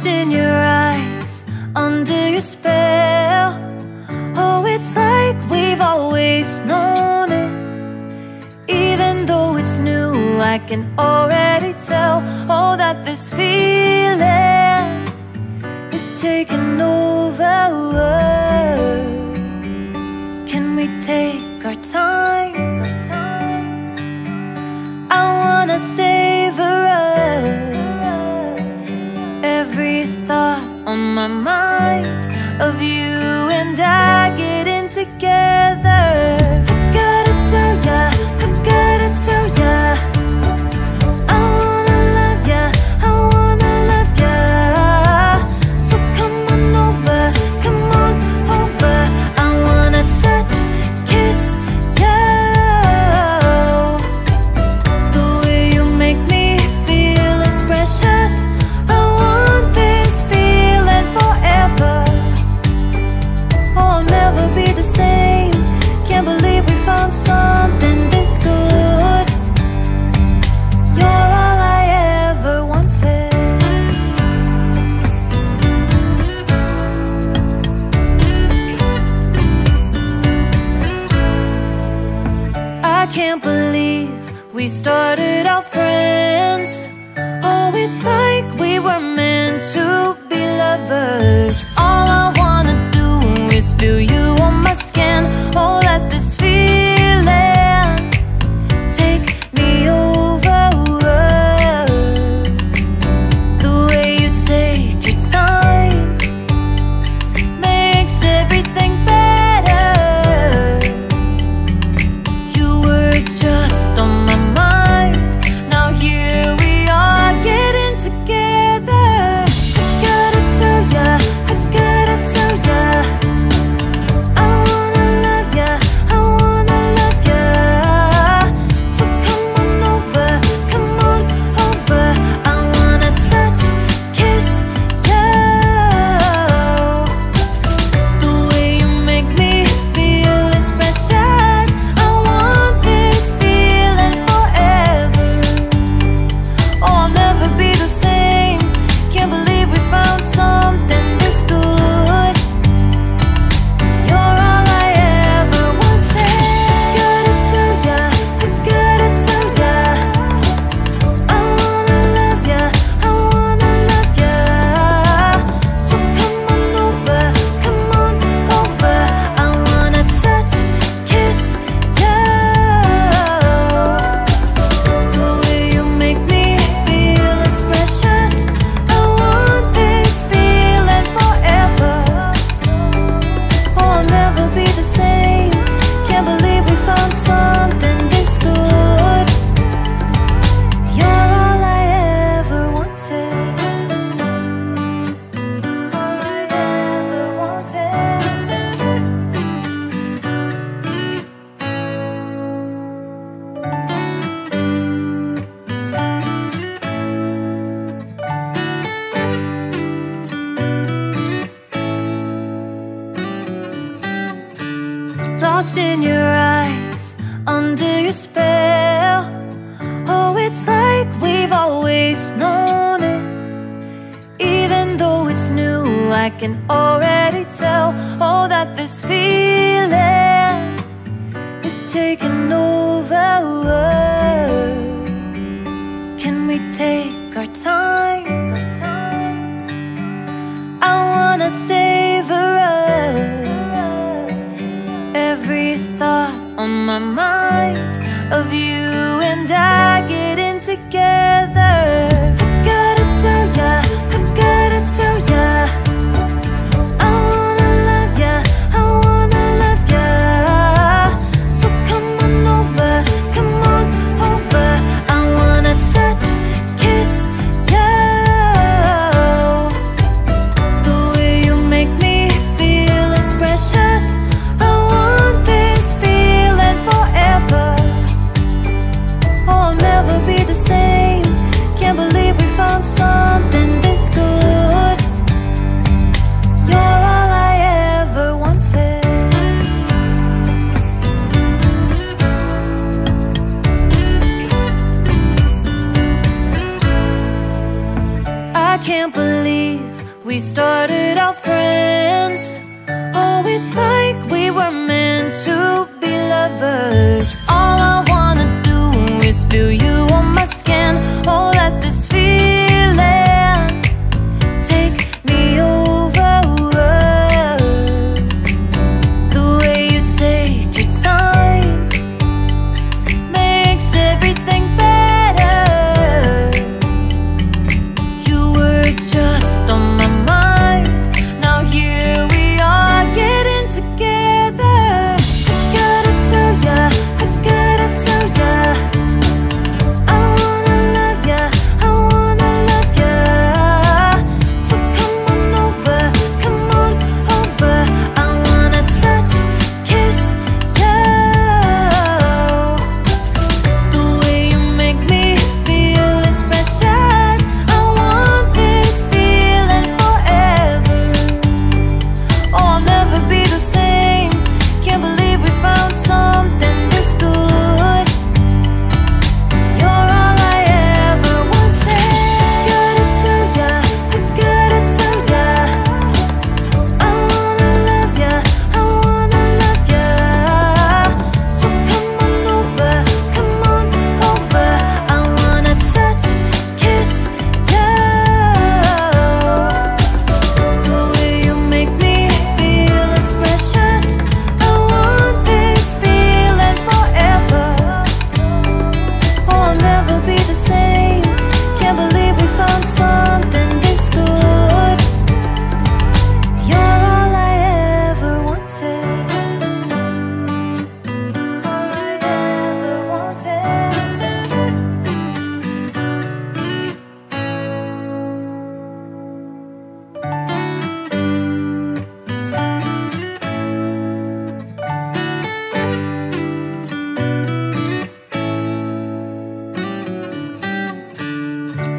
lost in your eyes, under your spell. Oh, it's like we've always known it. Even though it's new, I can already. lost in your eyes, under your spell. Oh, it's like we've always known it. Even though it's new, I can already tell. Oh, that this feeling is taking over.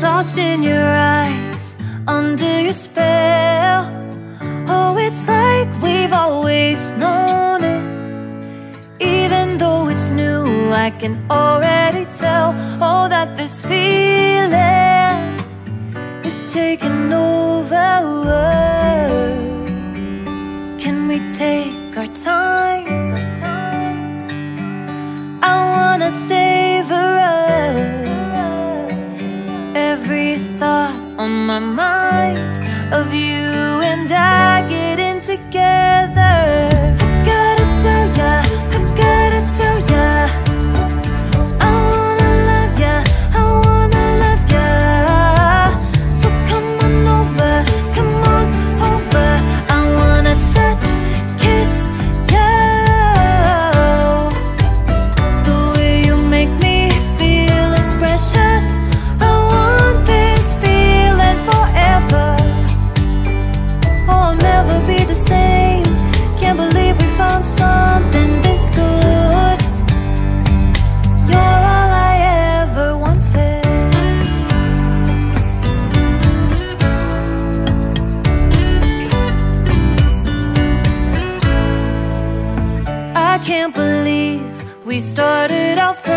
Lost in your eyes, under your spell. Oh, it's like we've always known it. Even though it's new, I can already tell Oh, that this feeling is taking over. Can we take our time? I wanna say We started out.